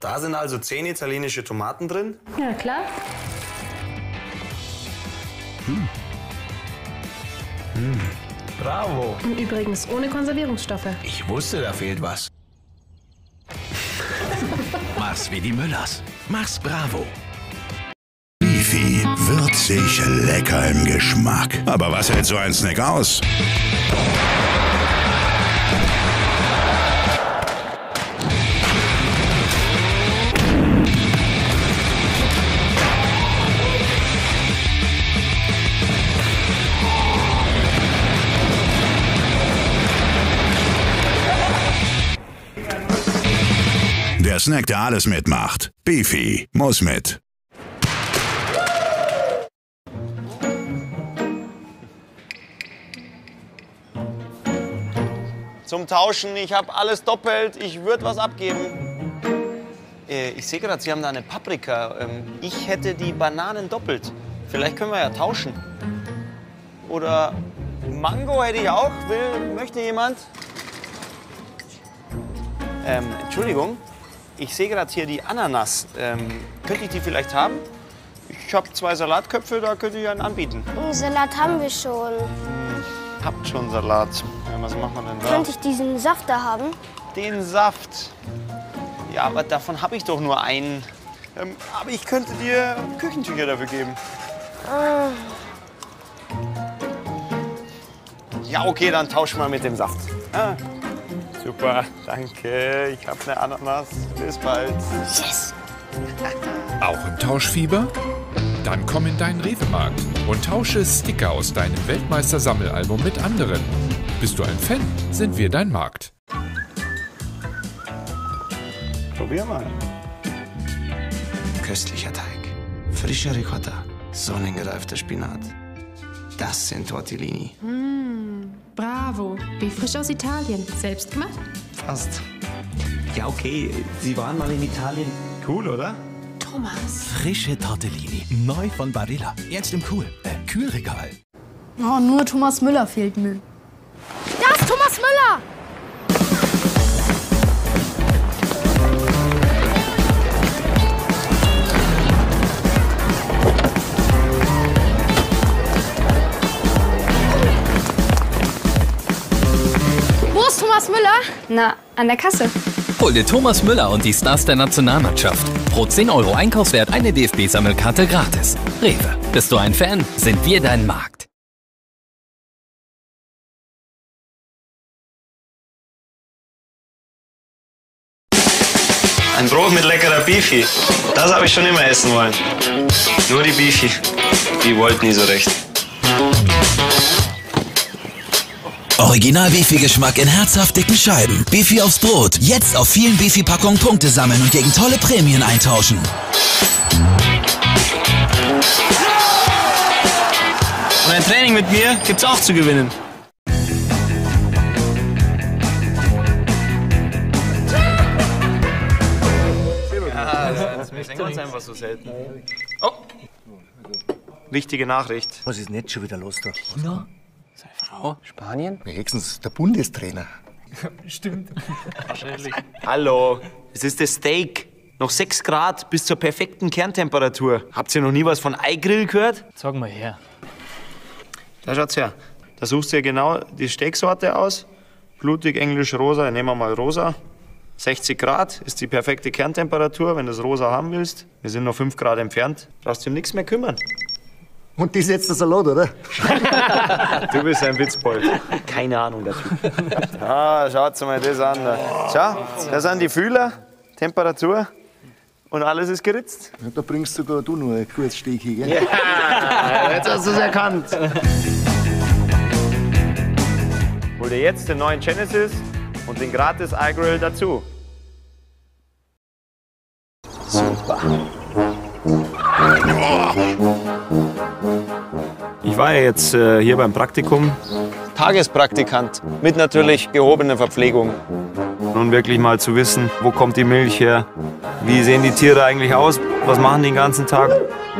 Da sind also zehn italienische Tomaten drin. Ja, klar. Bravo. Und übrigens ohne Konservierungsstoffe. Ich wusste, da fehlt was. Mach's wie die Müllers. Mach's bravo. Beefy, würzig, lecker im Geschmack. Aber was hält so ein Snack aus? Der Snack, der alles mitmacht. Beefy muss mit. Zum Tauschen, ich habe alles doppelt, ich würde was abgeben. Äh, ich sehe gerade, Sie haben da eine Paprika. Ähm, ich hätte die Bananen doppelt. Vielleicht können wir ja tauschen. Oder Mango hätte ich auch. Will, möchte jemand? Ähm, Entschuldigung, ich sehe gerade hier die Ananas. Ähm, könnte ich die vielleicht haben? Ich habe zwei Salatköpfe, da könnte ich einen anbieten. Einen Salat haben wir schon. Habt schon Salat. Ja, was machen wir denn da? Könnte ich diesen Saft da haben? Den Saft. Ja, aber davon habe ich doch nur einen. Ähm, aber ich könnte dir Küchentücher dafür geben. Ja, okay, dann tausch mal mit dem Saft. Ah. Super, danke. Ich habe eine Ananas. Bis bald. Yes! Auch im Tauschfieber? Dann komm in deinen Rewe-Markt und tausche Sticker aus deinem Weltmeister-Sammelalbum mit anderen. Bist du ein Fan, sind wir dein Markt. Probier mal. Köstlicher Teig. Frischer Ricotta. Sonnengereifter Spinat. Das sind Tortellini. Bravo. Wie frisch aus Italien. Selbst gemacht? Fast. Ja, okay. Sie waren mal in Italien. Cool, oder? Thomas. Frische Tortellini. Neu von Barilla. Jetzt im Cool. Äh, Kühlregal. Oh, nur Thomas Müller fehlt mir. Da ist Thomas Müller! Thomas Müller? Na, an der Kasse. Hol dir Thomas Müller und die Stars der Nationalmannschaft. Pro 10 Euro Einkaufswert eine DFB-Sammelkarte gratis. Rewe. Bist du ein Fan? Sind wir dein Markt. Ein Brot mit leckerer Beefy. Das habe ich schon immer essen wollen. Nur die Beefy. Die wollten nie so recht. Original Beefy-Geschmack in herzhaft dicken Scheiben. Beefy aufs Brot. Jetzt auf vielen Beefy-Packungen Punkte sammeln und gegen tolle Prämien eintauschen. Und ein Training mit mir gibt's auch zu gewinnen. Ja, das sehen wir uns einfach so selten. Oh! Wichtige Nachricht. Was ist denn jetzt schon wieder los da? Frau? Spanien? Wenigstens der Bundestrainer. Hallo, es ist das Steak. Noch 6 Grad bis zur perfekten Kerntemperatur. Habt ihr noch nie was von Eigrill gehört? Sag mal her. Da schaut's her. Da suchst du dir genau die Steaksorte aus. Blutig, englisch, rosa. Nehmen wir mal rosa. 60 Grad ist die perfekte Kerntemperatur, wenn du das rosa haben willst. Wir sind noch 5 Grad entfernt. Brauchst du um nichts mehr kümmern. Und das ist jetzt der Salat, oder? Du bist ein Witzbold. Keine Ahnung, Typ. Ah, schaut mal das an. Schau, das sind die Fühler, Temperatur und alles ist geritzt. Da bringst sogar du nur ein gutes Steak hin, gell? Ja, jetzt hast du es erkannt. Hol dir jetzt den neuen Genesis und den gratis iGrill dazu. Super. Ich war ja jetzt äh, hier beim Praktikum. Tagespraktikant mit natürlich gehobener Verpflegung. Nun wirklich mal zu wissen, wo kommt die Milch her? Wie sehen die Tiere eigentlich aus? Was machen die den ganzen Tag?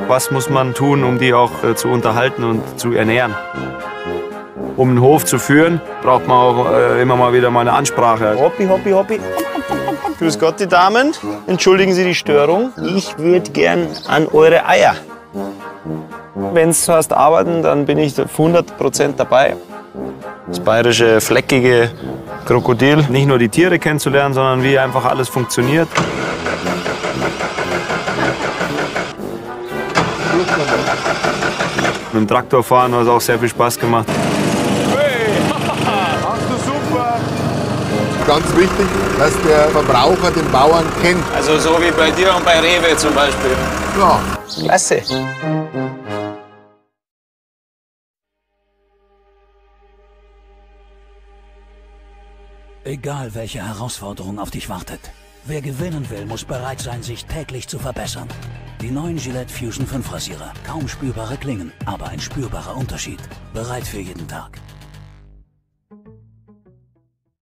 Was muss man tun, um die auch äh, zu unterhalten und zu ernähren? Um einen Hof zu führen, braucht man auch äh, immer mal wieder mal eine Ansprache. Hoppi, hoppi, hoppi. Grüß Gott, die Damen. Entschuldigen Sie die Störung. Ich würde gern an eure Eier. Wenn es heißt arbeiten, dann bin ich auf 100% dabei. Das bayerische fleckige Krokodil. Nicht nur die Tiere kennenzulernen, sondern wie einfach alles funktioniert. Mit dem Traktorfahren hat es auch sehr viel Spaß gemacht. Ganz wichtig, dass der Verbraucher den Bauern kennt. Also so wie bei dir und bei Rewe zum Beispiel. Ja. Klasse. Egal welche Herausforderung auf dich wartet. Wer gewinnen will, muss bereit sein, sich täglich zu verbessern. Die neuen Gillette Fusion 5 Rasierer. Kaum spürbare Klingen, aber ein spürbarer Unterschied. Bereit für jeden Tag.